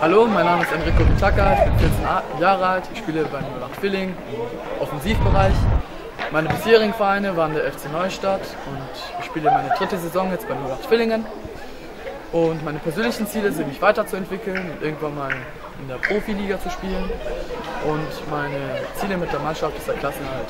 Hallo, mein Name ist Enrico Vitaka, ich bin 14 Jahre alt, ich spiele bei 08 Filling im Offensivbereich. Meine bisherigen Vereine waren der FC Neustadt und ich spiele meine dritte Saison jetzt bei 08 Villingen. Und meine persönlichen Ziele sind, mich weiterzuentwickeln und irgendwann mal in der Profiliga zu spielen. Und meine Ziele mit der Mannschaft ist der Klassenerhalt.